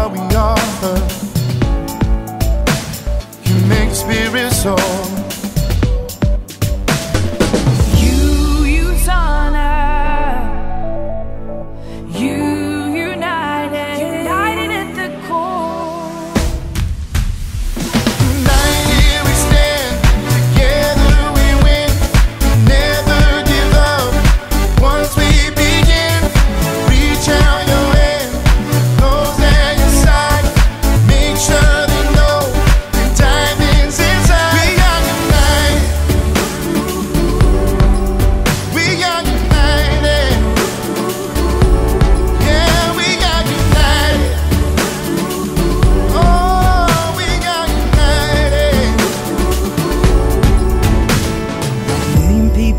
what we are.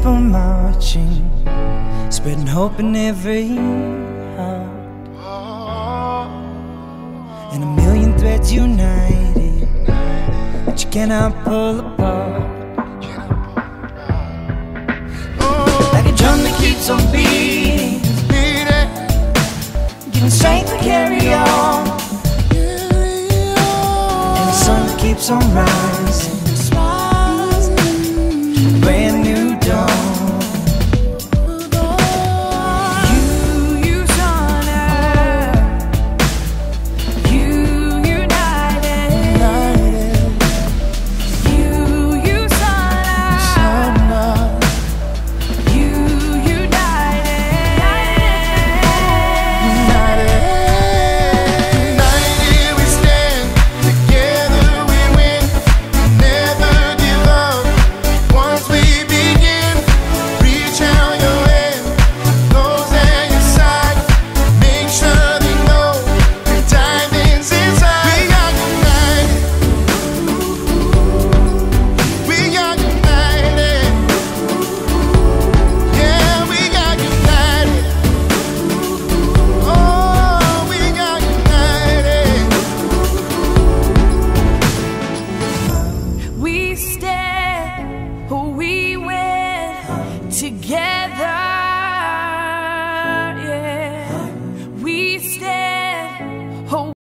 people marching, spreading hope in every heart. And a million threads united, but you cannot pull apart. Like a drum that keeps on beating, giving strength to carry on. And a sun that keeps on rising.